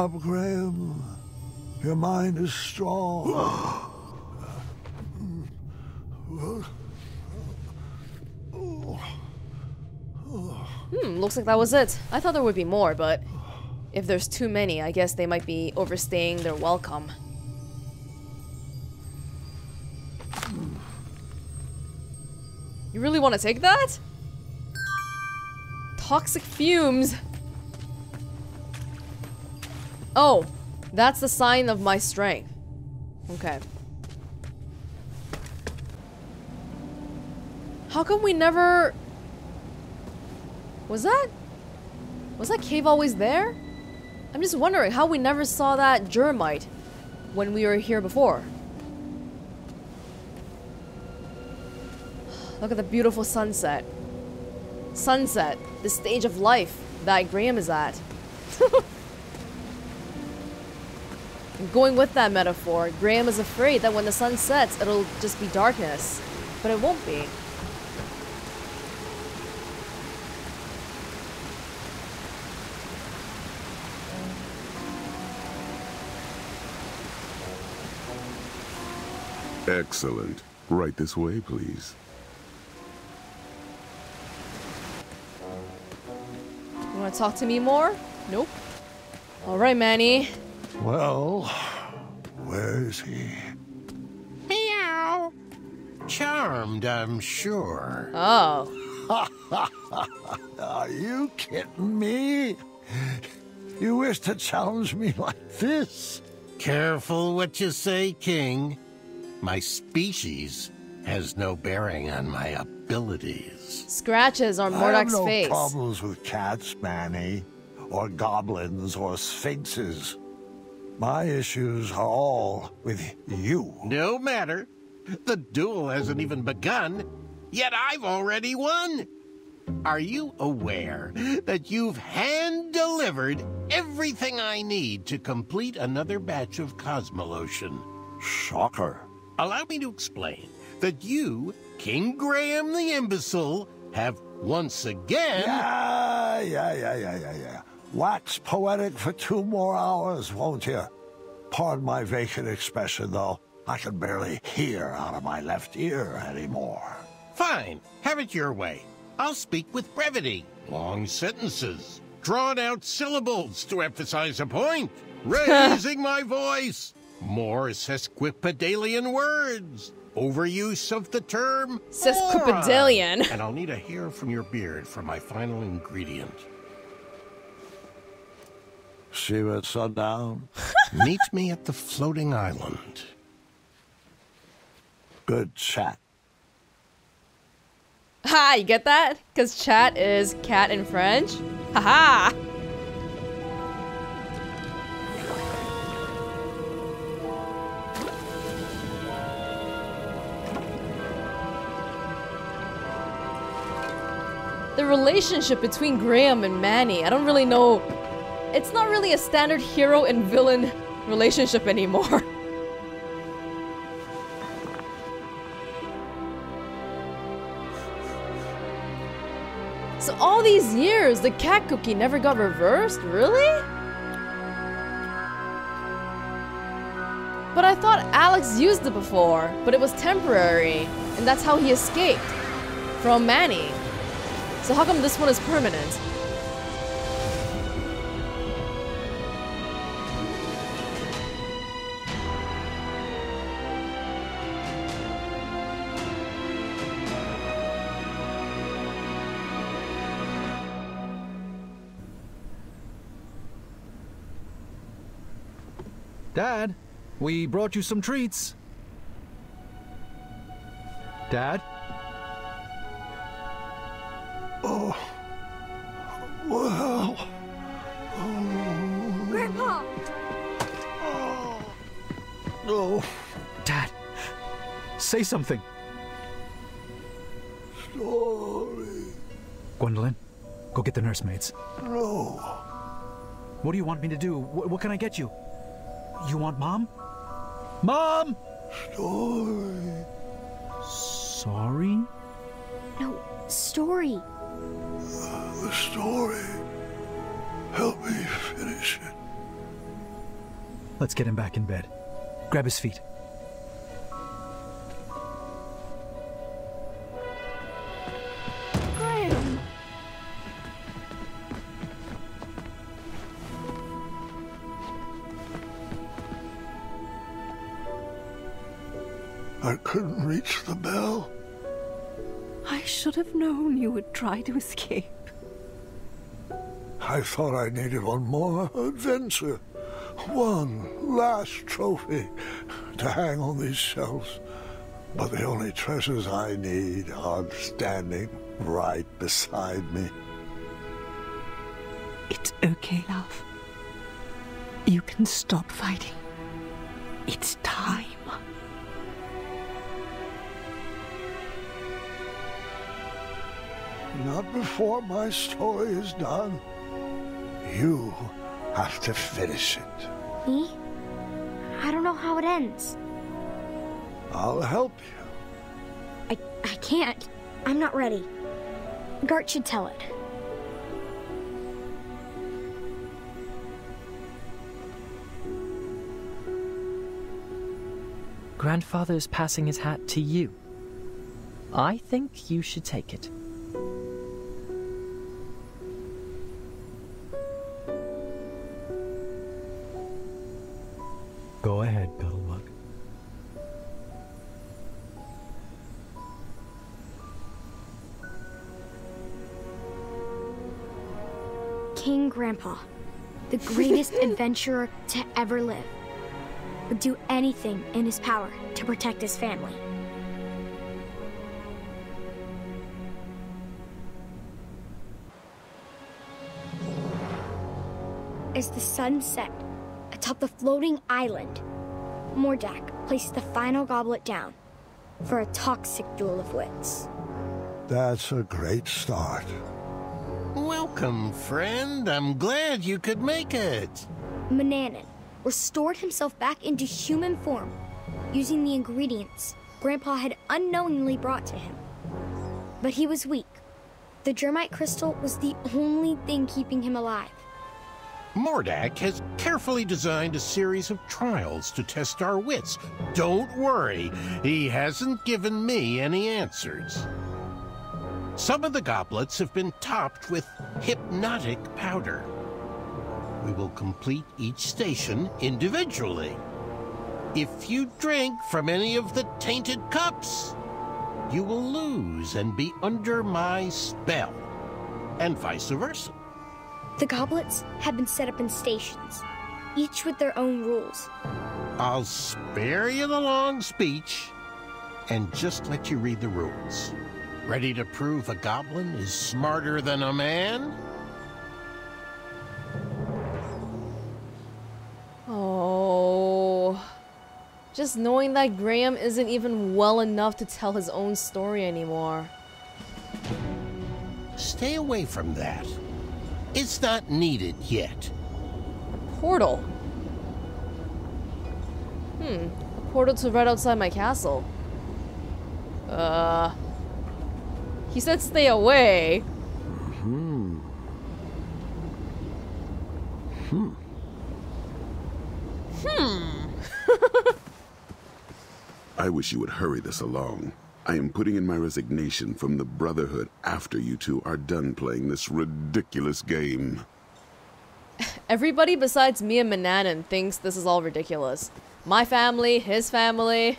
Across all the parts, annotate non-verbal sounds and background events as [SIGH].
up, Graham. Your mind is strong. [GASPS] Hmm, looks like that was it. I thought there would be more, but if there's too many, I guess they might be overstaying their welcome. You really want to take that? Toxic fumes. Oh, that's the sign of my strength. Okay. How come we never... Was that... Was that cave always there? I'm just wondering how we never saw that germite when we were here before. Look at the beautiful sunset. Sunset, the stage of life that Graham is at. [LAUGHS] going with that metaphor, Graham is afraid that when the sun sets, it'll just be darkness. But it won't be. Excellent. Right this way, please. You want to talk to me more? Nope. Alright, Manny. Well, where is he? Meow. Charmed, I'm sure. Oh. [LAUGHS] Are you kidding me? You wish to challenge me like this? Careful what you say, King. My species has no bearing on my abilities. Scratches on I have no face. problems with cats, Manny, or goblins, or sphinxes. My issues are all with you. No matter. The duel hasn't even begun, yet I've already won. Are you aware that you've hand-delivered everything I need to complete another batch of Cosmolotion? Shocker. Allow me to explain that you, King Graham the Imbecile, have once again... Yeah, yeah, yeah, yeah, yeah, yeah. Wax poetic for two more hours, won't you? Pardon my vacant expression, though. I can barely hear out of my left ear anymore. Fine, have it your way. I'll speak with brevity, long sentences, drawn-out syllables to emphasize a point, [LAUGHS] raising my voice, more sesquipedalian words, overuse of the term Sesquipedalian. and I'll need a hair from your beard for my final ingredient. See you at sundown. [LAUGHS] Meet me at the floating island. Good chat. Ha, you get that? Because chat is cat in French? Haha! The relationship between Graham and Manny, I don't really know. It's not really a standard hero and villain relationship anymore. [LAUGHS] So all these years, the cat cookie never got reversed? Really? But I thought Alex used it before, but it was temporary, and that's how he escaped from Manny. So how come this one is permanent? We brought you some treats. Dad? Oh. Well. Grandpa! No. Dad, say something. Story. Gwendolyn, go get the nursemaids. No. What do you want me to do? What, what can I get you? You want mom? Mom! Story. Sorry? No, story. The story. Help me finish it. Let's get him back in bed. Grab his feet. Couldn't reach the bell. I should have known you would try to escape. I thought I needed one more adventure. One last trophy to hang on these shelves. But the only treasures I need are standing right beside me. It's okay, love. You can stop fighting. It's Not before my story is done. You have to finish it. Me? I don't know how it ends. I'll help you. I, I can't. I'm not ready. Gart should tell it. Grandfather's passing his hat to you. I think you should take it. Grandpa, the greatest [LAUGHS] adventurer to ever live, would do anything in his power to protect his family. As the sun set atop the floating island, Mordak placed the final goblet down for a toxic duel of wits. That's a great start. Welcome, friend. I'm glad you could make it. Manannan restored himself back into human form using the ingredients Grandpa had unknowingly brought to him. But he was weak. The Germite crystal was the only thing keeping him alive. Mordak has carefully designed a series of trials to test our wits. Don't worry, he hasn't given me any answers. Some of the goblets have been topped with hypnotic powder. We will complete each station individually. If you drink from any of the tainted cups, you will lose and be under my spell, and vice versa. The goblets have been set up in stations, each with their own rules. I'll spare you the long speech and just let you read the rules. Ready to prove a goblin is smarter than a man? Oh. Just knowing that Graham isn't even well enough to tell his own story anymore. Stay away from that. It's not needed yet. Portal. Hmm. A portal to right outside my castle. Uh. He said stay away. Hmm. Hmm. Hmm. [LAUGHS] I wish you would hurry this along. I am putting in my resignation from the Brotherhood after you two are done playing this ridiculous game. [LAUGHS] Everybody besides me and Manannan thinks this is all ridiculous. My family, his family.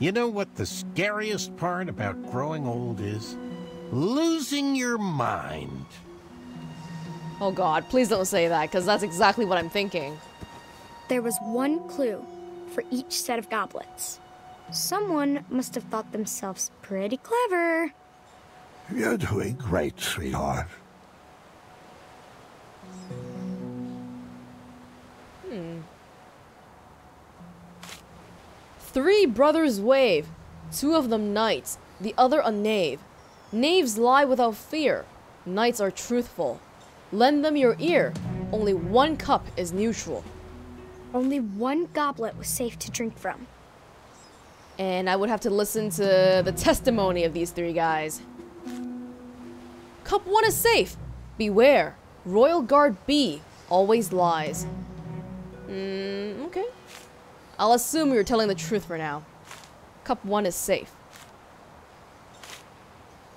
You know what the scariest part about growing old is? Losing your mind. Oh god, please don't say that, because that's exactly what I'm thinking. There was one clue for each set of goblets. Someone must have thought themselves pretty clever. You're doing great, sweetheart. Three brothers wave, two of them knights, the other a knave. Knaves lie without fear, knights are truthful. Lend them your ear, only one cup is neutral. Only one goblet was safe to drink from. And I would have to listen to the testimony of these three guys. Cup 1 is safe. Beware. Royal Guard B. always lies. Mm, okay. I'll assume you're telling the truth for now. Cup 1 is safe.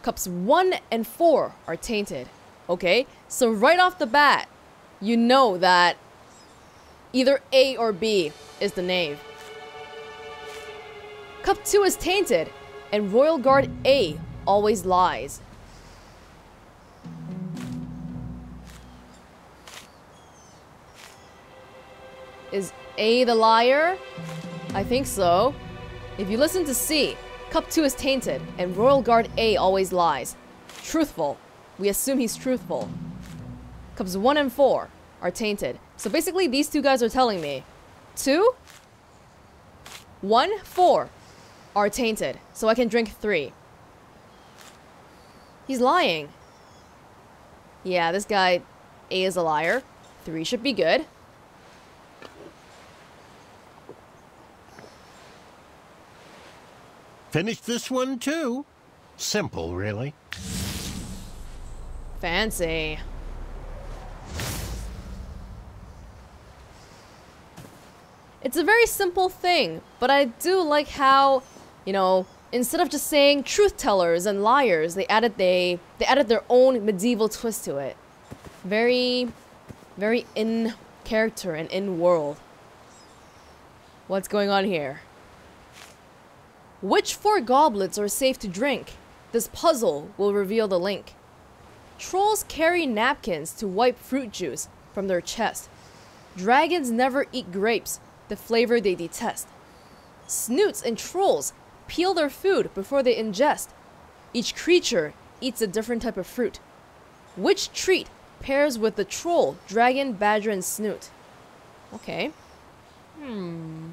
Cups 1 and 4 are tainted. Okay, so right off the bat, you know that either A or B is the knave. Cup 2 is tainted, and Royal Guard A always lies. A the liar? I think so. If you listen to C, Cup 2 is tainted, and Royal Guard A always lies. Truthful. We assume he's truthful. Cups 1 and 4 are tainted. So basically, these two guys are telling me 2, 1, 4 are tainted. So I can drink 3. He's lying. Yeah, this guy, A is a liar. 3 should be good. Finish this one too. Simple, really. Fancy. It's a very simple thing, but I do like how, you know, instead of just saying truth tellers and liars, they added they they added their own medieval twist to it. Very very in character and in world. What's going on here? Which four goblets are safe to drink? This puzzle will reveal the link. Trolls carry napkins to wipe fruit juice from their chest. Dragons never eat grapes, the flavor they detest. Snoots and trolls peel their food before they ingest. Each creature eats a different type of fruit. Which treat pairs with the troll, dragon, badger, and snoot? Okay. Hmm.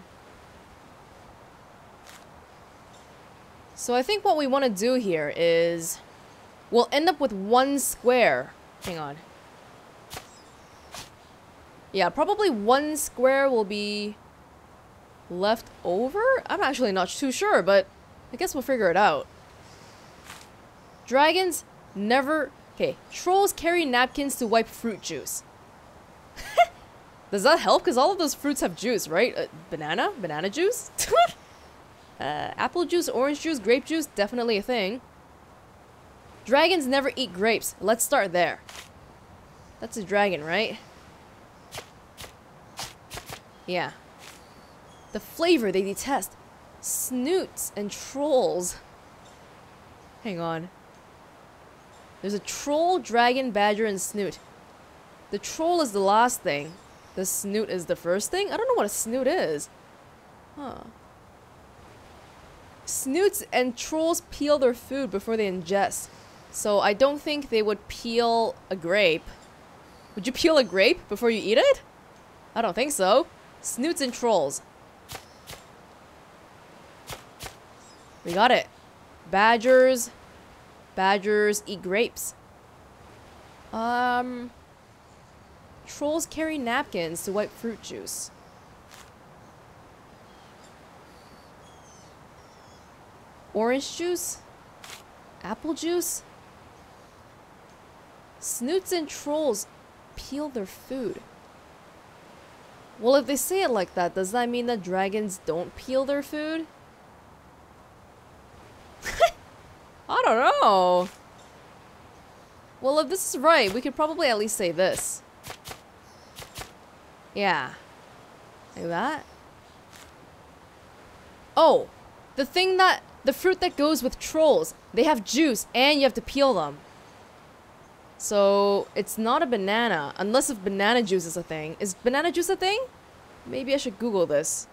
So I think what we want to do here is we'll end up with one square. Hang on. Yeah, probably one square will be left over? I'm actually not too sure, but I guess we'll figure it out. Dragons never... Okay, trolls carry napkins to wipe fruit juice. [LAUGHS] Does that help? Because all of those fruits have juice, right? Uh, banana? Banana juice? [LAUGHS] Uh, apple juice, orange juice, grape juice, definitely a thing. Dragons never eat grapes. Let's start there. That's a dragon, right? Yeah. The flavor they detest. Snoots and trolls. Hang on. There's a troll, dragon, badger, and snoot. The troll is the last thing. The snoot is the first thing? I don't know what a snoot is. Huh. Snoots and trolls peel their food before they ingest. So I don't think they would peel a grape. Would you peel a grape before you eat it? I don't think so. Snoots and trolls. We got it. Badgers. Badgers eat grapes. Um... Trolls carry napkins to wipe fruit juice. Orange juice? Apple juice? Snoots and trolls peel their food. Well, if they say it like that, does that mean that dragons don't peel their food? [LAUGHS] I don't know. Well, if this is right, we could probably at least say this. Yeah. Like that. Oh, the thing that the fruit that goes with trolls. They have juice and you have to peel them. So it's not a banana, unless if banana juice is a thing. Is banana juice a thing? Maybe I should Google this.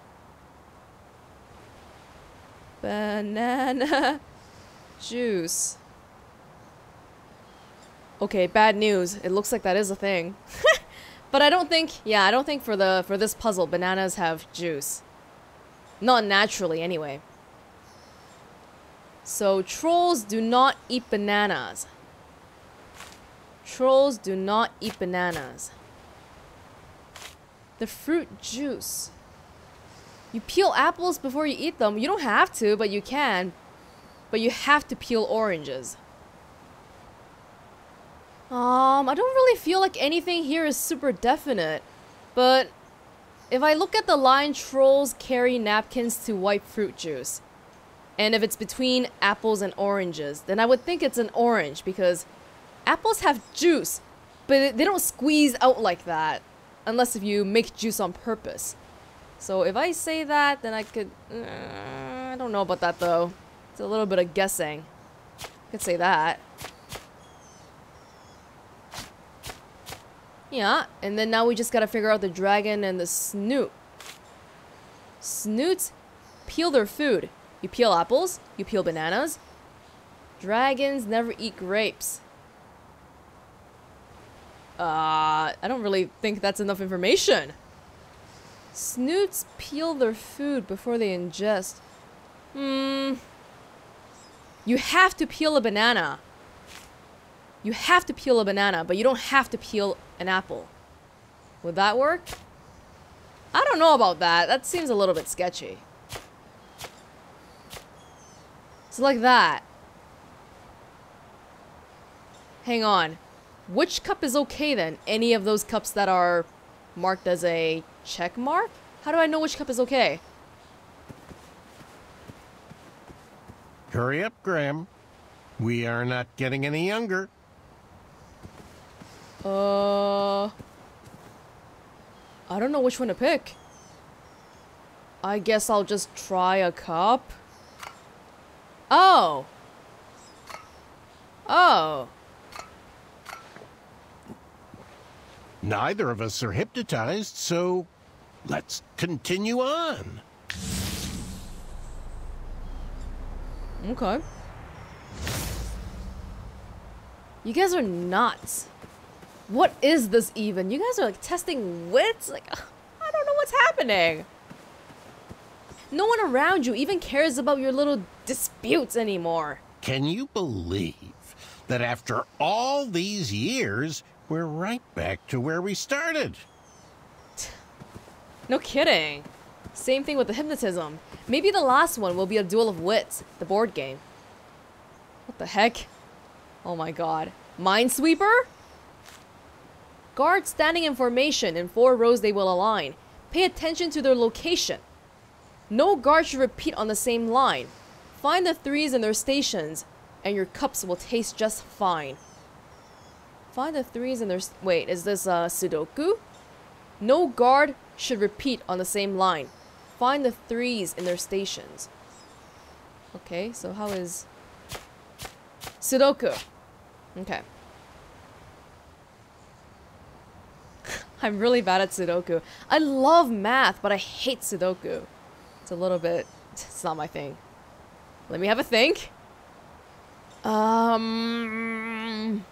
Banana [LAUGHS] juice. Okay, bad news. It looks like that is a thing. [LAUGHS] but I don't think, yeah, I don't think for the for this puzzle bananas have juice. Not naturally anyway. So trolls do not eat bananas. Trolls do not eat bananas. The fruit juice. You peel apples before you eat them. You don't have to, but you can. But you have to peel oranges. Um, I don't really feel like anything here is super definite. But if I look at the line trolls carry napkins to wipe fruit juice, and if it's between apples and oranges, then I would think it's an orange because apples have juice, but they don't squeeze out like that unless if you make juice on purpose. So if I say that, then I could... Uh, I don't know about that though. It's a little bit of guessing. I could say that. Yeah, and then now we just gotta figure out the dragon and the snoot. Snoots peel their food. You peel apples, you peel bananas. Dragons never eat grapes. Uh, I don't really think that's enough information. Snoots peel their food before they ingest. Hmm. You have to peel a banana. You have to peel a banana, but you don't have to peel an apple. Would that work? I don't know about that. That seems a little bit sketchy. So like that. Hang on. Which cup is okay then? Any of those cups that are marked as a check mark? How do I know which cup is okay? Hurry up, Graham. We are not getting any younger. Uh... I don't know which one to pick. I guess I'll just try a cup. Oh! Oh. Neither of us are hypnotized, so let's continue on. Okay. You guys are nuts. What is this even? You guys are like testing wits? Like, I don't know what's happening. No one around you even cares about your little disputes anymore. Can you believe that after all these years, we're right back to where we started? No kidding. Same thing with the hypnotism. Maybe the last one will be a duel of wits, the board game. What the heck? Oh my god. Minesweeper? Guards standing in formation in four rows they will align. Pay attention to their location. No guard should repeat on the same line. Find the threes in their stations, and your cups will taste just fine. Find the threes in their... Wait, is this uh, Sudoku? No guard should repeat on the same line. Find the threes in their stations. Okay, so how is... Sudoku. Okay. [LAUGHS] I'm really bad at Sudoku. I love math, but I hate Sudoku. It's a little bit... It's not my thing. Let me have a think. Um...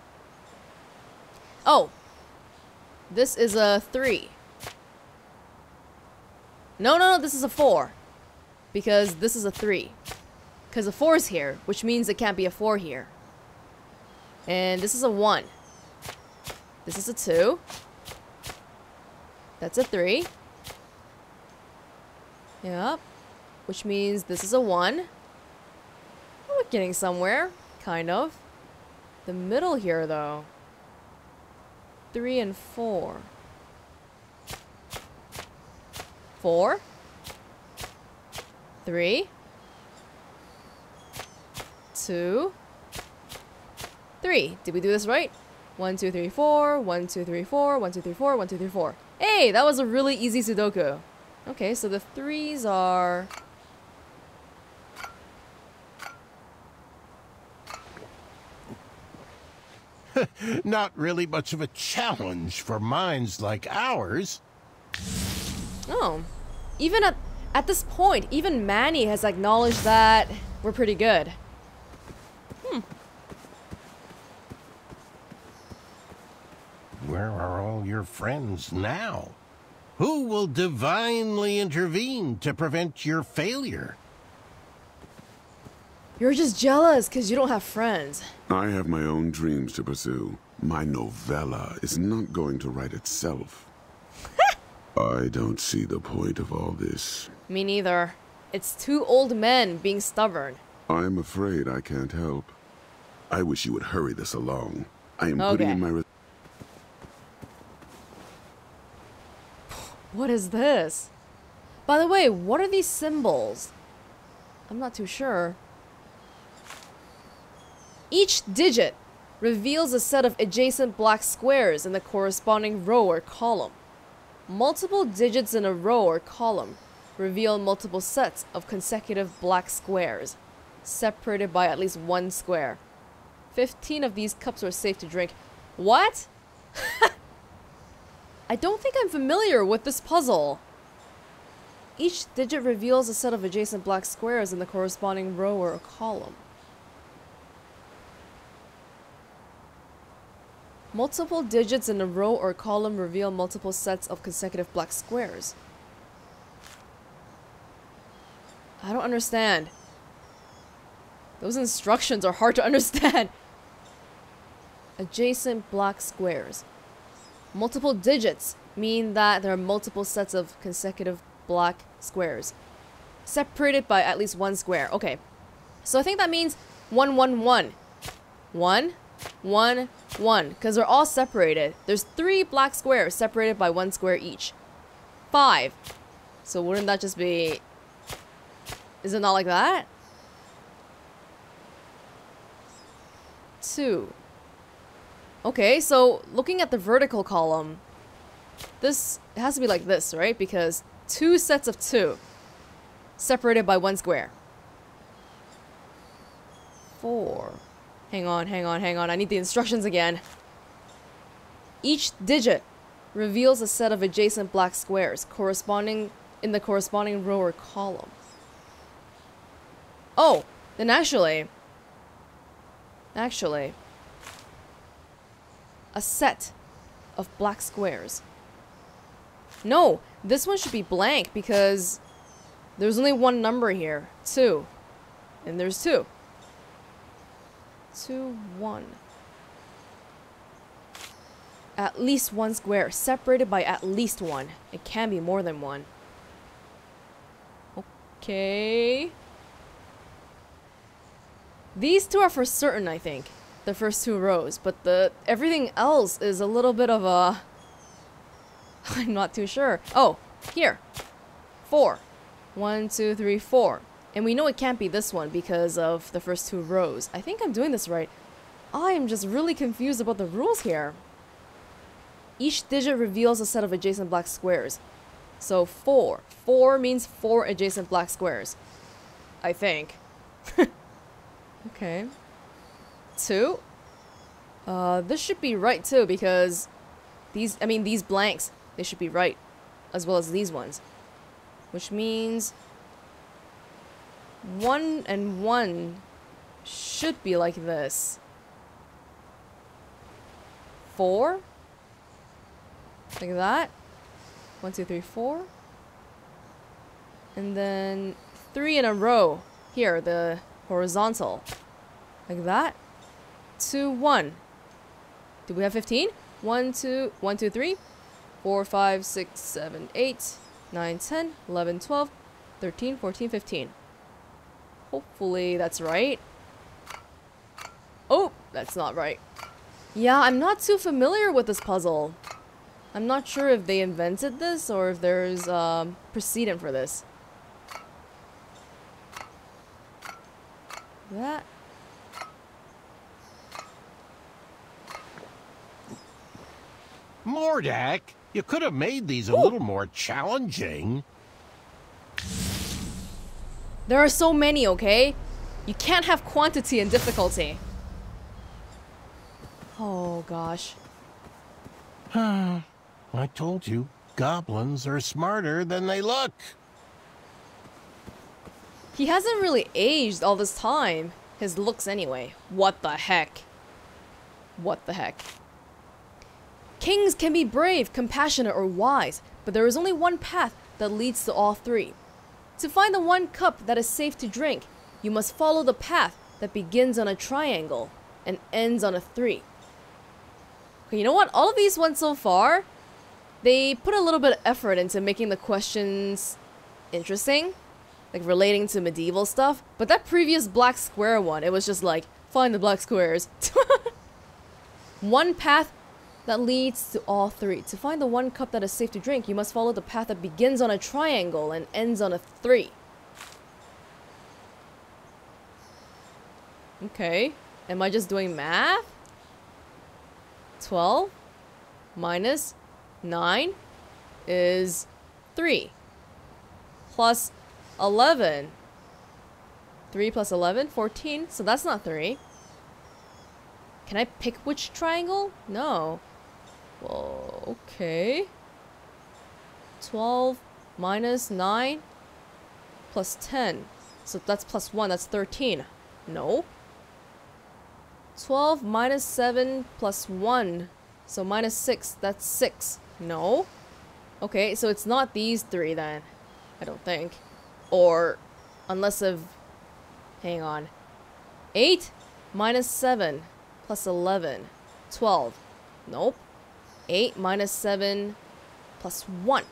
Oh. This is a 3. No, no, no, this is a 4. Because this is a 3. Because a 4 is here, which means it can't be a 4 here. And this is a 1. This is a 2. That's a 3. Yep. Which means this is a 1. we're getting somewhere. Kind of. The middle here, though. 3 and 4. 4. 3. 2. 3. Did we do this right? 1, 2, 3, 4. 1, 2, 3, 4. 1, 2, 3, 4. 1, 2, 3, 4. Hey, that was a really easy Sudoku. Okay, so the threes are... [LAUGHS] Not really much of a challenge for minds like ours. Oh. Even at, at this point, even Manny has acknowledged that we're pretty good. Hmm. Where are all your friends now? Who will divinely intervene to prevent your failure? You're just jealous because you don't have friends. I have my own dreams to pursue. My novella is not going to write itself. [LAUGHS] I don't see the point of all this. Me neither. It's two old men being stubborn. I'm afraid I can't help. I wish you would hurry this along. I am putting in my What is this? By the way, what are these symbols? I'm not too sure. Each digit reveals a set of adjacent black squares in the corresponding row or column. Multiple digits in a row or column reveal multiple sets of consecutive black squares, separated by at least one square. 15 of these cups are safe to drink. What? [LAUGHS] I don't think I'm familiar with this puzzle. Each digit reveals a set of adjacent black squares in the corresponding row or column. Multiple digits in a row or column reveal multiple sets of consecutive black squares. I don't understand. Those instructions are hard to [LAUGHS] understand. Adjacent black squares. Multiple digits mean that there are multiple sets of consecutive black squares. Separated by at least one square. Okay. So I think that means 1, 1, 1. 1, 1, 1. Because they're all separated. There's three black squares separated by one square each. 5. So wouldn't that just be... Is it not like that? 2. Okay, so looking at the vertical column, this has to be like this, right? Because two sets of two separated by one square. Four. Hang on, hang on, hang on. I need the instructions again. Each digit reveals a set of adjacent black squares corresponding in the corresponding row or column. Oh, then actually, actually, a set of black squares. No, this one should be blank because there's only one number here. Two. And there's two. Two, one. At least one square, separated by at least one. It can be more than one. Okay. These two are for certain, I think. The first two rows, but the everything else is a little bit of a [LAUGHS] I'm not too sure. Oh, here. Four. One, two, three, four. And we know it can't be this one because of the first two rows. I think I'm doing this right. I am just really confused about the rules here. Each digit reveals a set of adjacent black squares. So four. Four means four adjacent black squares. I think. [LAUGHS] okay. Two. Uh, this should be right too because these, I mean, these blanks, they should be right, as well as these ones. Which means one and one should be like this. Four? Like that. One, two, three, four. And then three in a row. Here, the horizontal. Like that. Two, one. Do we have 15? 1, 2, 1, 2, 3, 4, 5, 6, 7, 8, 9, 10, 11, 12, 13, 14, 15. Hopefully that's right. Oh, that's not right. Yeah, I'm not too familiar with this puzzle. I'm not sure if they invented this or if there's um, precedent for this. That. Mordak, you could have made these a little more challenging. There are so many, okay? You can't have quantity and difficulty. Oh gosh. [SIGHS] I told you, goblins are smarter than they look. He hasn't really aged all this time. His looks anyway. What the heck? What the heck? Kings can be brave, compassionate, or wise, but there is only one path that leads to all three. To find the one cup that is safe to drink, you must follow the path that begins on a triangle and ends on a three. Okay, you know what? All of these ones so far, they put a little bit of effort into making the questions interesting, like relating to medieval stuff. But that previous black square one, it was just like, find the black squares. [LAUGHS] One path that leads to all three. To find the one cup that is safe to drink, you must follow the path that begins on a triangle and ends on a three. Okay. Am I just doing math? 12 minus 9 is 3. Plus 11. 3 plus 11, 14. So that's not 3. Can I pick which triangle? No. Well, okay. 12 minus 9 plus 10. So that's plus 1, that's 13. No. 12 minus 7 plus 1. So minus 6, that's 6. No. Okay, so it's not these three then. I don't think. Or, unless of... Hang on. 8 minus 7 plus 11. 12. Nope. 8 minus 7 plus 1.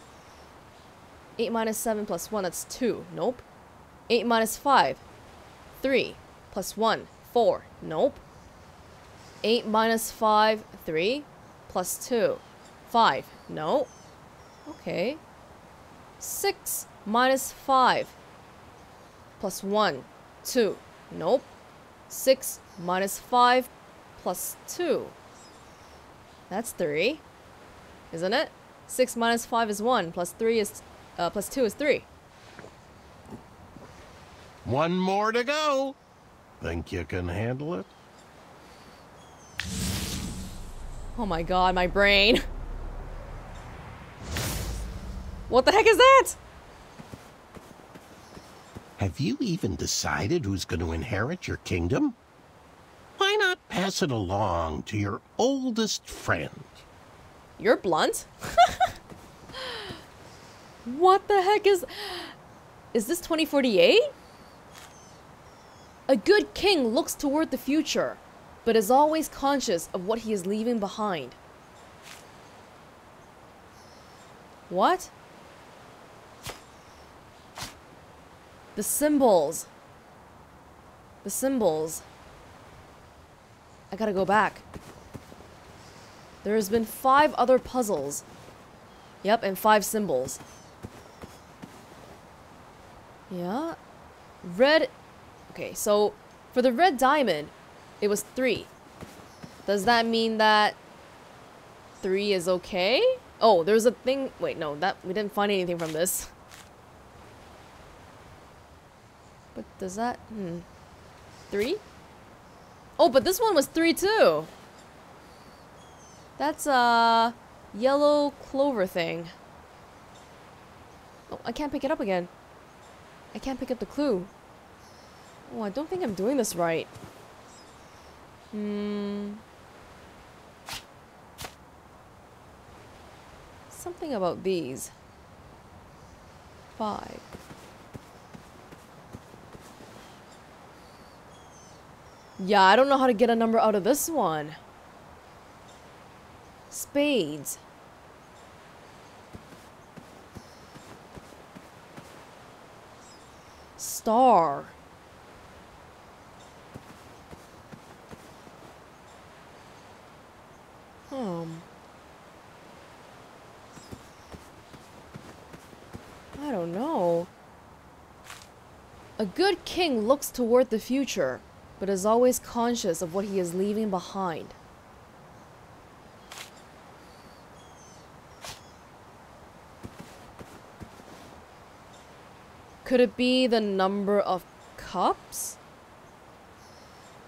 8 minus 7 plus 1, that's 2. Nope. 8 minus 5. 3 plus 1. 4. Nope. 8 minus 5, 3. Plus 2, 5. No. Okay. 6 minus 5. Plus 1, 2. Nope. 6 minus 5 plus 2. That's 3. Isn't it? 6 minus 5 is 1. Plus 3 is... Uh, plus 2 is 3. One more to go. Think you can handle it? Oh my god, my brain. What the heck is that? Have you even decided who's going to inherit your kingdom? Why not pass it along to your oldest friend? You're blunt? [LAUGHS] what the heck is... Is this 2048? A good king looks toward the future, but is always conscious of what he is leaving behind. What? The symbols. The symbols. I gotta go back. There has been five other puzzles. Yep, and five symbols. Yeah. Red... Okay, so for the red diamond, it was three. Does that mean that three is okay? Oh, there's a thing... Wait, no, that we didn't find anything from this. But does that... Hmm. Three? Oh, but this one was three too. That's a yellow clover thing. Oh, I can't pick it up again. I can't pick up the clue. Oh, I don't think I'm doing this right. Hmm. Something about these. Five. Yeah, I don't know how to get a number out of this one. Spades. Star. Hmm. I don't know. A good king looks toward the future, but is always conscious of what he is leaving behind. Could it be the number of cups?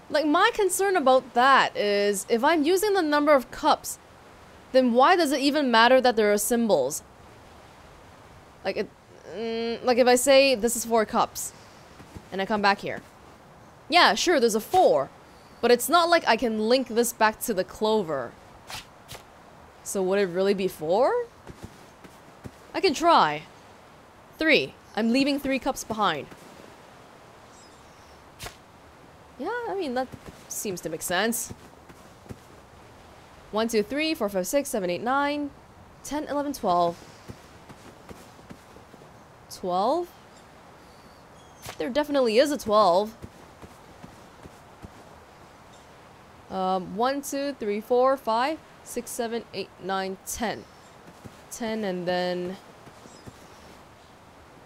Like, my concern about that is if I'm using the number of cups, then why does it even matter that there are symbols? Like, it, mm, like if I say this is four cups, and I come back here. Yeah, sure, there's a four, but it's not like I can link this back to the clover. So would it really be four? I can try. Three. I'm leaving three cups behind. Yeah, I mean, that seems to make sense. 1, 2, 3, 4, 5, 6, 7, 8, 9, 10, 11, 12. 12? There definitely is a 12. Um, 1, 2, 3, 4, 5, 6, 7, 8, 9, 10. 10 and then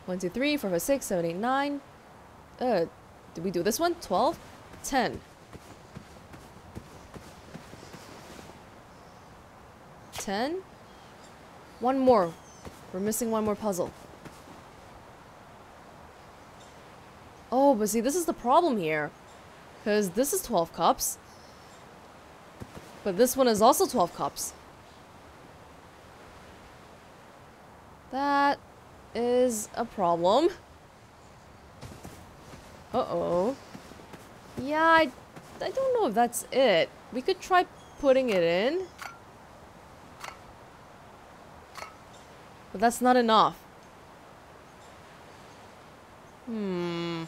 1, 2, 3, 4, 5, 6, 7, 8, 9. Uh, did we do this one? 12? 10. 10? One more. We're missing one more puzzle. Oh, but see, this is the problem here. Because this is 12 cups. But this one is also 12 cups. That is a problem. Uh-oh. Yeah, I, I don't know if that's it. We could try putting it in. But that's not enough. Hmm.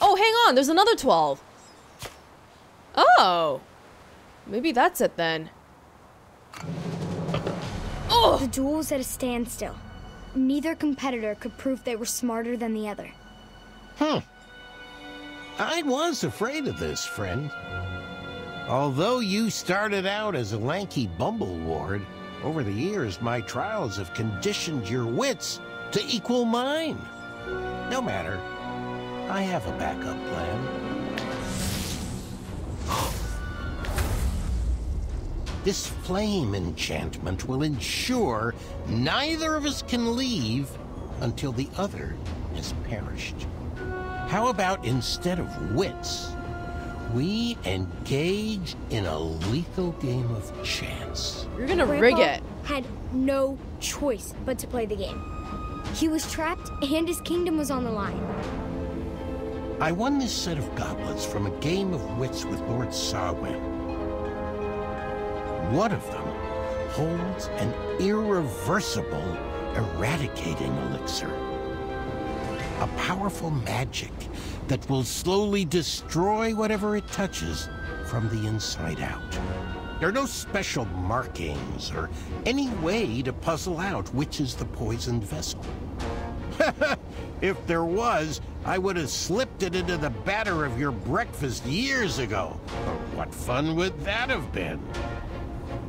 Oh, hang on. There's another 12. Oh. Maybe that's it then. Oh! The duel was at a standstill. Neither competitor could prove they were smarter than the other. Huh. I was afraid of this, friend. Although you started out as a lanky bumbleward, over the years my trials have conditioned your wits to equal mine. No matter. I have a backup plan. [GASPS] This flame enchantment will ensure neither of us can leave until the other has perished. How about instead of wits, we engage in a lethal game of chance? You're gonna rig it. had no choice but to play the game. He was trapped and his kingdom was on the line. I won this set of goblets from a game of wits with Lord Sarwin. One of them holds an irreversible eradicating elixir. A powerful magic that will slowly destroy whatever it touches from the inside out. There are no special markings or any way to puzzle out which is the poisoned vessel. [LAUGHS] if there was, I would have slipped it into the batter of your breakfast years ago. But what fun would that have been?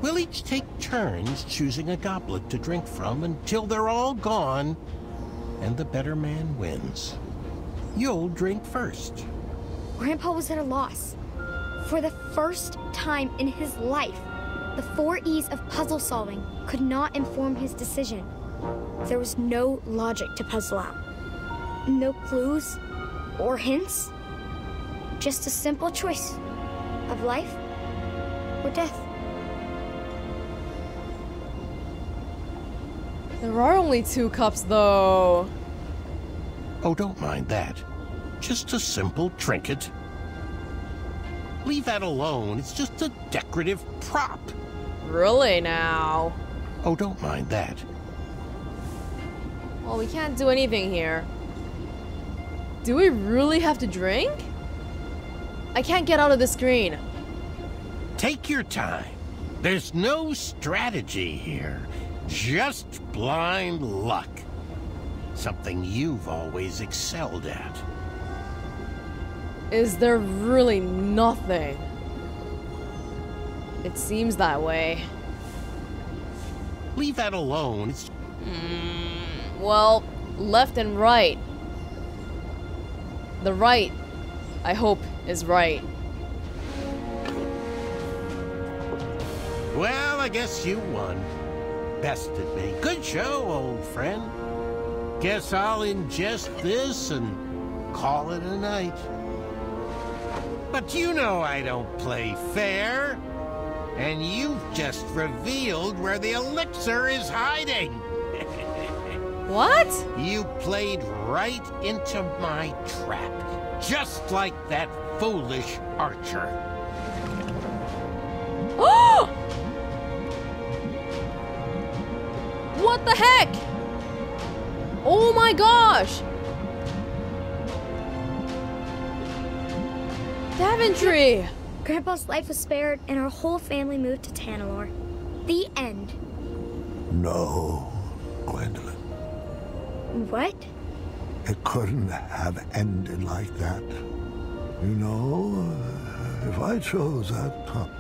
We'll each take turns choosing a goblet to drink from until they're all gone, and the better man wins. You'll drink first. Grandpa was at a loss. For the first time in his life, the four E's of puzzle solving could not inform his decision. There was no logic to puzzle out. No clues or hints. Just a simple choice of life or death. There are only two cups, though. Oh, don't mind that. Just a simple trinket. Leave that alone. It's just a decorative prop. Really now? Oh, don't mind that. Well, we can't do anything here. Do we really have to drink? I can't get out of the screen. Take your time. There's no strategy here. Just blind luck. Something you've always excelled at. Is there really nothing? It seems that way. Leave that alone. It's hmm, Well, left and right. The right, I hope, is right. Well, I guess you won. Bested me. Good show, old friend. Guess I'll ingest this and call it a night. But you know I don't play fair. And you've just revealed where the elixir is hiding. What? You played right into my trap, just like that foolish archer. Oh! [GASPS] What the heck? Oh my gosh! Daventry! Grandpa's life was spared and our whole family moved to Tanalor. The end. No, Gwendolyn. What? It couldn't have ended like that. You know, if I chose that cup,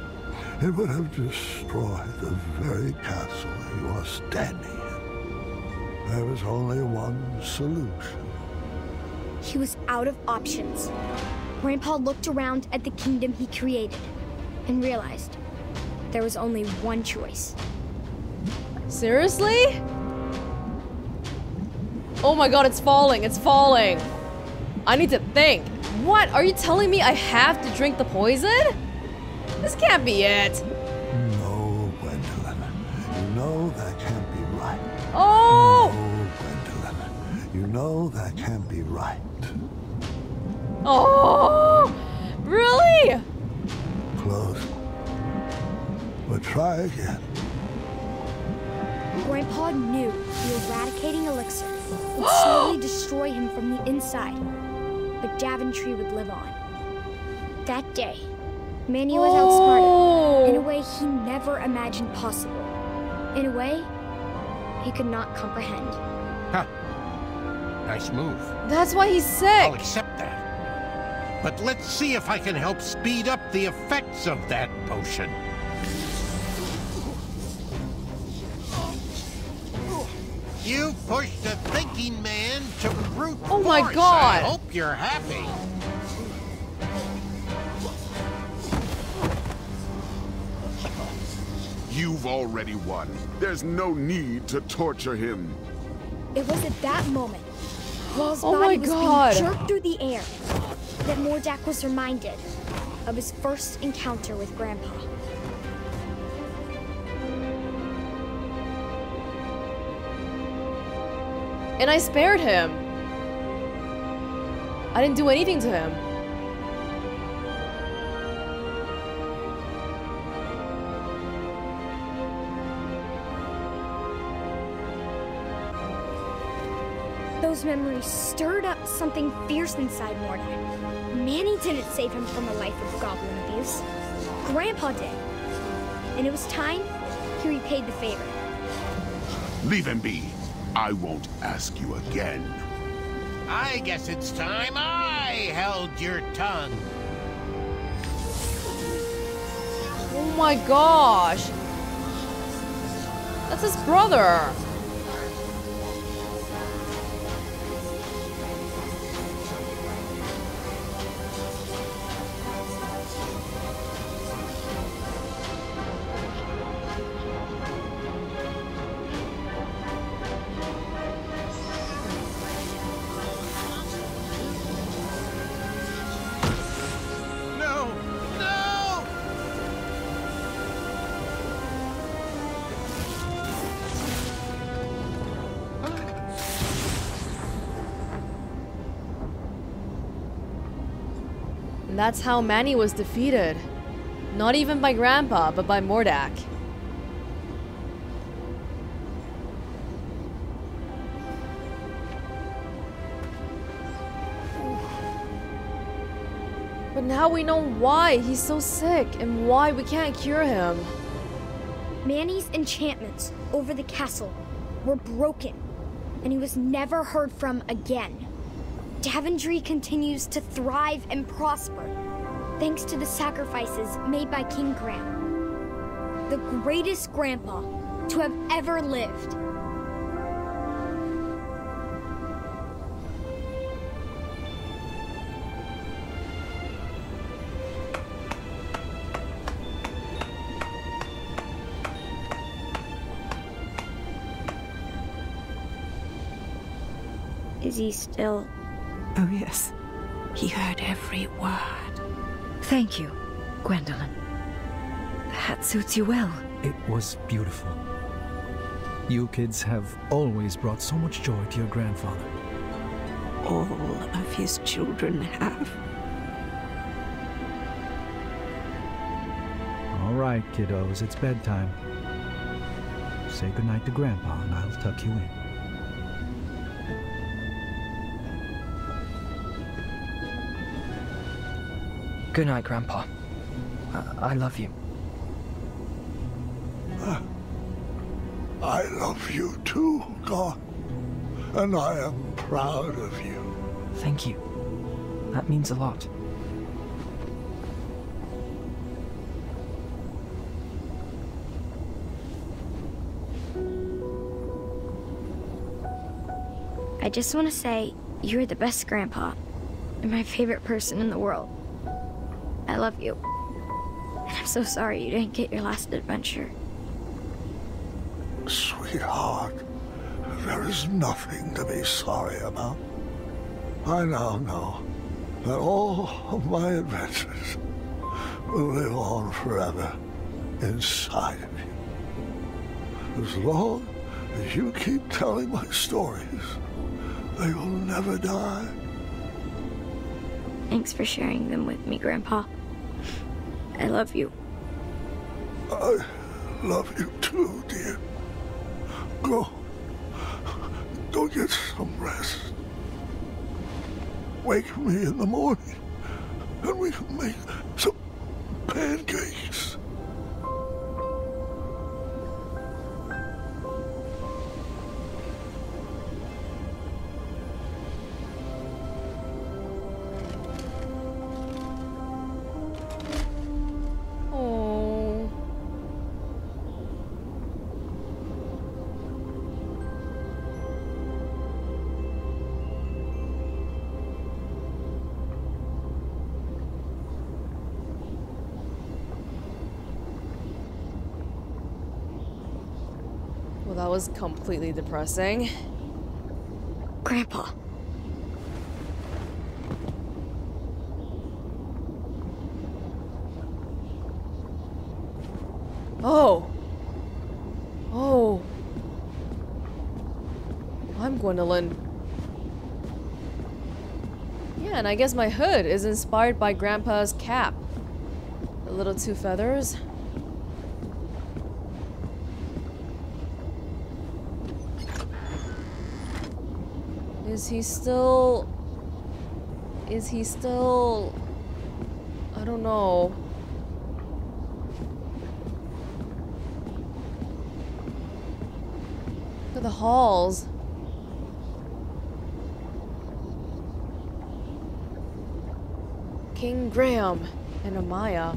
it would have destroyed the very castle you are standing in. There was only one solution. He was out of options. Grandpa looked around at the kingdom he created and realized there was only one choice. Seriously? Oh my god, it's falling, it's falling. I need to think. What? Are you telling me I have to drink the poison? This can't be it. No, Gwendolyn. You know that can't be right. Oh! No, Gwendolyn. You know that can't be right. Oh! Really? Close. But try again. Grandpa knew the eradicating elixir would slowly destroy him from the inside, but Daventry would live on. That day, Manny was outsmarted in a oh. way he never imagined possible. In a way he could not comprehend. Huh. Nice move. That's why he's sick. I'll accept that. But let's see if I can help speed up the effects of that potion. You pushed a thinking man to brute Oh my force. God. I hope you're happy. You've already won. There's no need to torture him. It was at that moment, while his Oh body my was God. being jerked through the air, that Mordack was reminded of his first encounter with Grandpa. And I spared him. I didn't do anything to him. Those memories stirred up something fierce inside Mordack. Manny didn't save him from a life of goblin abuse. Grandpa did. And it was time he repaid the favor. Leave him be. I won't ask you again. I guess it's time I held your tongue. Oh my gosh. That's his brother. That's how Manny was defeated. Not even by Grandpa, but by Mordack. But now we know why he's so sick and why we can't cure him. Manny's enchantments over the castle were broken, and he was never heard from again. Daventry continues to thrive and prosper, thanks to the sacrifices made by King Graham, the greatest grandpa to have ever lived. Is he still? Oh, yes. He heard every word. Thank you, Gwendolyn. The hat suits you well. It was beautiful. You kids have always brought so much joy to your grandfather. All of his children have. All right, kiddos, it's bedtime. Say goodnight to Grandpa, and I'll tuck you in. Good night, Grandpa. I, I love you. Ah, I love you too, God. and I am proud of you. Thank you. That means a lot. I just want to say you're the best grandpa and my favorite person in the world. I love you. And I'm so sorry you didn't get your last adventure. Sweetheart, there is nothing to be sorry about. I now know that all of my adventures will live on forever inside of you. As long as you keep telling my stories, they will never die. Thanks for sharing them with me, Grandpa. I love you. I love you too, dear. Go. Go get some rest. Wake me in the morning, and we can make some pancakes. Was completely depressing. Grandpa. Oh. Oh. I'm Gwendolyn. Yeah, and I guess my hood is inspired by Grandpa's cap. The little two feathers. Is he still... Is he still... I don't know. Look at the halls. King Graham and Amaya.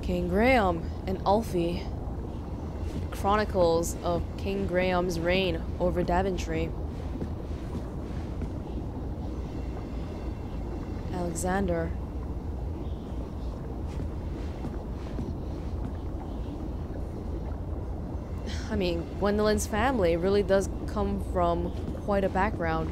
King Graham and Ulfi. Chronicles of King Graham's reign over Daventry. Alexander. I mean, Gwendolyn's family really does come from quite a background.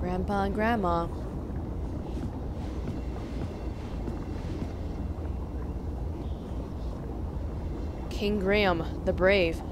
Grandpa and Grandma. King Graham, the Brave.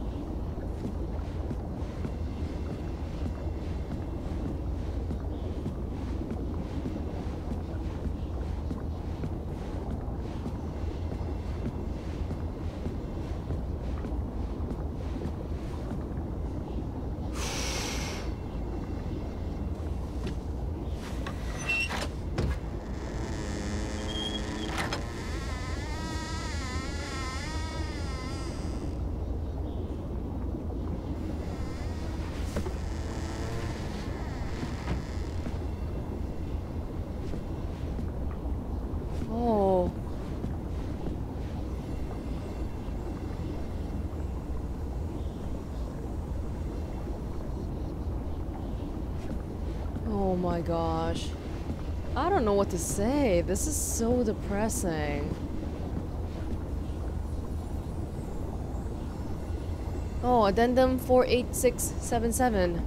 Oh. Oh my gosh. I don't know what to say. This is so depressing. Oh, addendum 48677.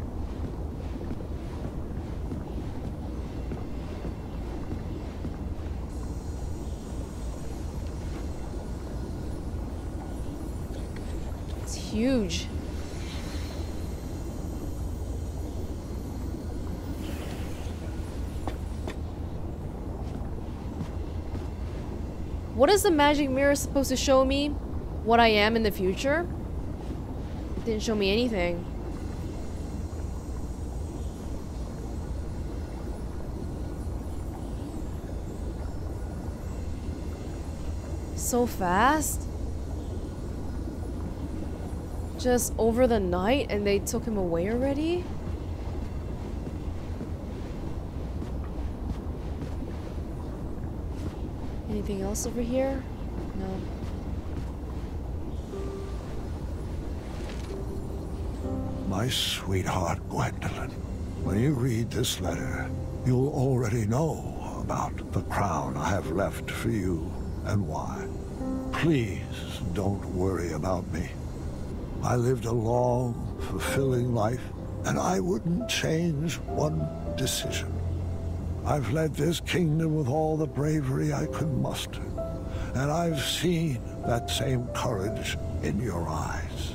It's huge. What is the magic mirror supposed to show me? What I am in the future? It didn't show me anything. So fast? Just over the night and they took him away already? Anything else over here? No. My sweetheart Gwendolyn, when you read this letter, you'll already know about the crown I have left for you and why. Please don't worry about me. I lived a long, fulfilling life, and I wouldn't change one decision. I've led this kingdom with all the bravery I could muster, and I've seen that same courage in your eyes.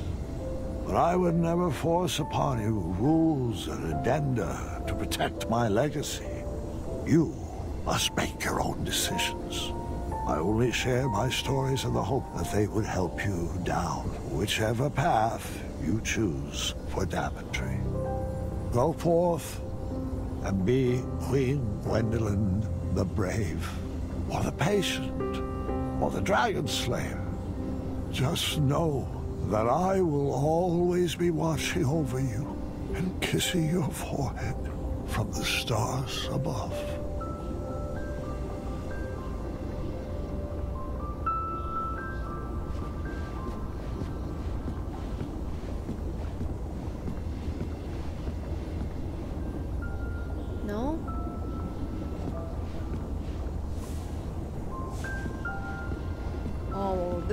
But I would never force upon you rules and addenda to protect my legacy. You must make your own decisions. I only share my stories in the hope that they would help you down whichever path you choose for Daventry. Go forth and be Queen Gwendolyn the Brave, or the Patient, or the Dragon Slayer. Just know that I will always be watching over you and kissing your forehead from the stars above.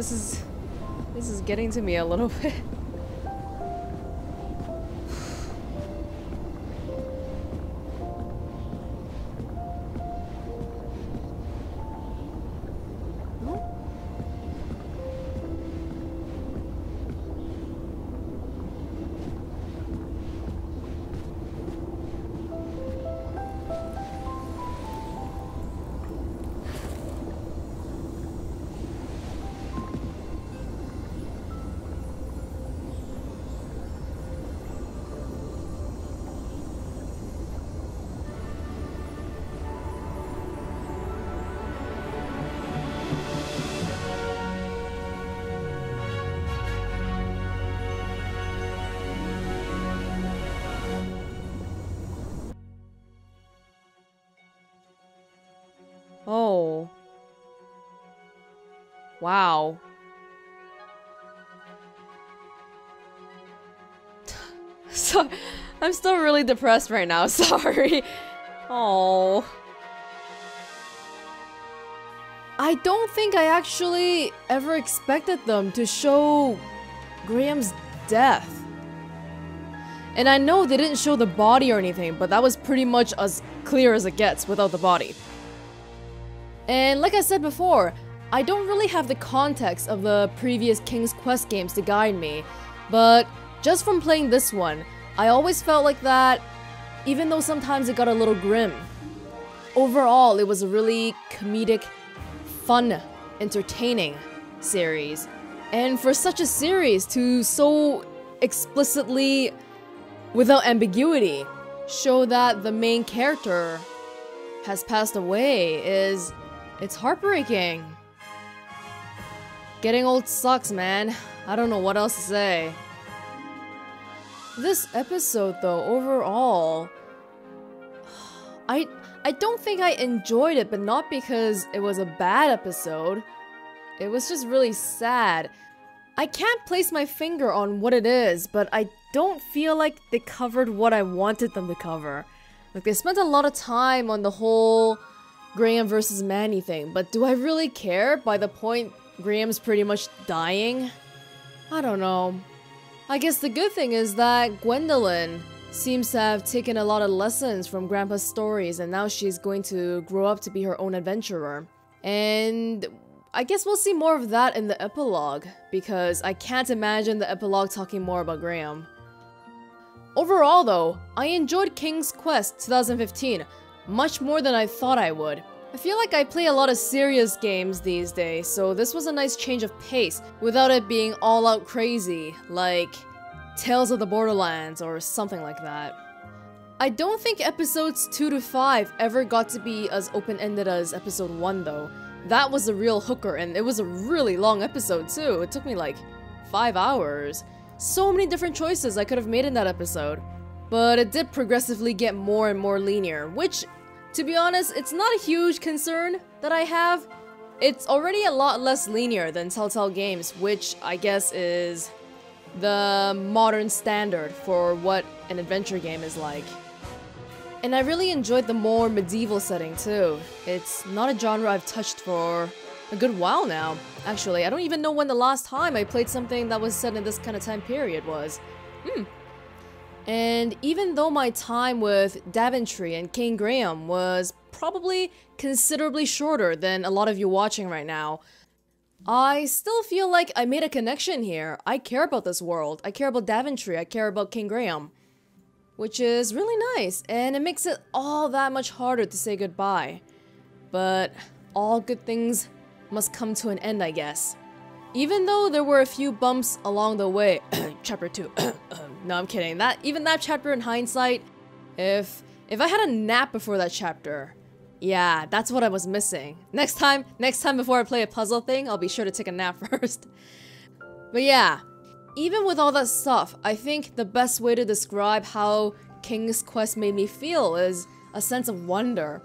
This is this is getting to me a little [LAUGHS] bit. Oh. Wow. [LAUGHS] so I'm still really depressed right now, [LAUGHS] sorry. Oh. I don't think I actually ever expected them to show Graham's death. And I know they didn't show the body or anything, but that was pretty much as clear as it gets without the body. And like I said before, I don't really have the context of the previous King's Quest games to guide me, but just from playing this one, I always felt like that, even though sometimes it got a little grim. Overall, it was a really comedic, fun, entertaining series. And for such a series to so explicitly, without ambiguity, show that the main character has passed away is it's heartbreaking. Getting old sucks, man. I don't know what else to say. This episode though, overall, I I don't think I enjoyed it, but not because it was a bad episode. It was just really sad. I can't place my finger on what it is, but I don't feel like they covered what I wanted them to cover. Like they spent a lot of time on the whole Graham versus Manny thing, but do I really care by the point Graham's pretty much dying? I don't know. I guess the good thing is that Gwendolyn seems to have taken a lot of lessons from Grandpa's stories and now she's going to grow up to be her own adventurer. And I guess we'll see more of that in the epilogue, because I can't imagine the epilogue talking more about Graham. Overall though, I enjoyed King's Quest 2015 much more than I thought I would. I feel like I play a lot of serious games these days, so this was a nice change of pace without it being all out crazy, like Tales of the Borderlands or something like that. I don't think episodes 2 to 5 ever got to be as open-ended as episode 1 though, that was a real hooker, and it was a really long episode too. It took me like five hours. So many different choices I could have made in that episode. But it did progressively get more and more linear, which, to be honest, it's not a huge concern that I have. It's already a lot less linear than Telltale Games, which I guess is the modern standard for what an adventure game is like. And I really enjoyed the more medieval setting too. It's not a genre I've touched for a good while now. Actually, I don't even know when the last time I played something that was set in this kind of time period was. Hmm. And even though my time with Daventry and King Graham was probably considerably shorter than a lot of you watching right now, I still feel like I made a connection here. I care about this world. I care about Daventry. I care about King Graham which is really nice, and it makes it all that much harder to say goodbye. But all good things must come to an end, I guess. Even though there were a few bumps along the way, [COUGHS] chapter 2, [COUGHS] uh, no I'm kidding, that even that chapter in hindsight, if if I had a nap before that chapter, yeah, that's what I was missing. Next time, next time before I play a puzzle thing, I'll be sure to take a nap [LAUGHS] first. but yeah, even with all that stuff, I think the best way to describe how King's Quest made me feel is a sense of wonder.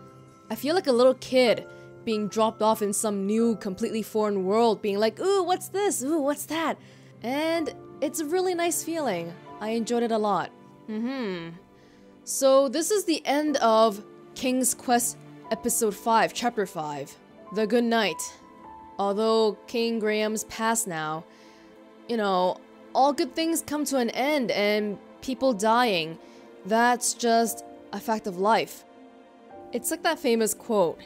I feel like a little kid being dropped off in some new, completely foreign world, being like, ooh, what's this? Ooh, what's that? And it's a really nice feeling. I enjoyed it a lot. Mm hmm. So, this is the end of King's Quest Episode 5, Chapter 5 The Good Night. Although King Graham's passed now, you know, all good things come to an end and people dying. That's just a fact of life. It's like that famous quote.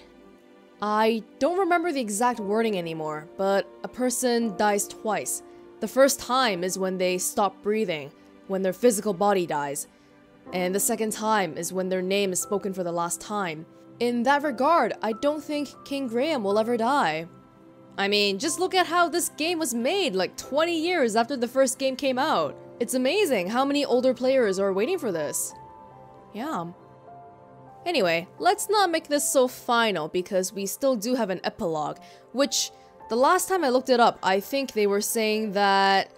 I don't remember the exact wording anymore, but a person dies twice. The first time is when they stop breathing, when their physical body dies. And the second time is when their name is spoken for the last time. In that regard, I don't think King Graham will ever die. I mean, just look at how this game was made like 20 years after the first game came out. It's amazing how many older players are waiting for this. Yeah. Anyway, let's not make this so final because we still do have an epilogue, which the last time I looked it up, I think they were saying that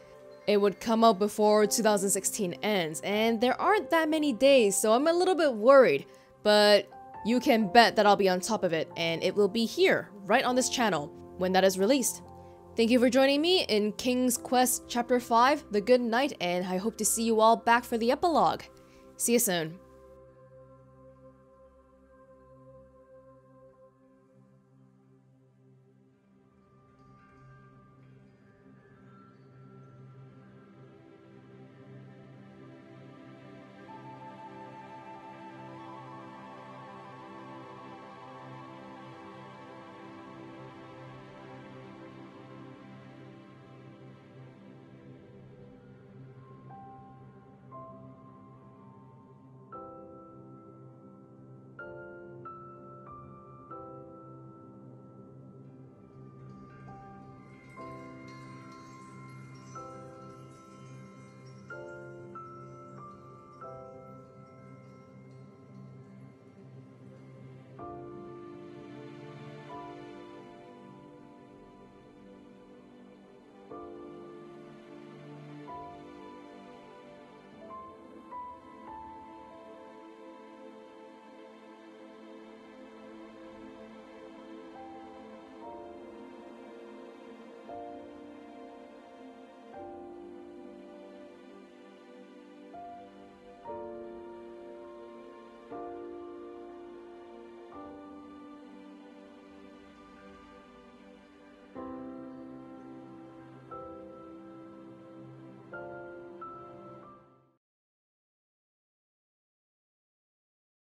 it would come out before 2016 ends, and there aren't that many days, so I'm a little bit worried, but you can bet that I'll be on top of it, and it will be here, right on this channel when that is released. Thank you for joining me in King's Quest Chapter 5, The Good Night, and I hope to see you all back for the epilogue. See you soon.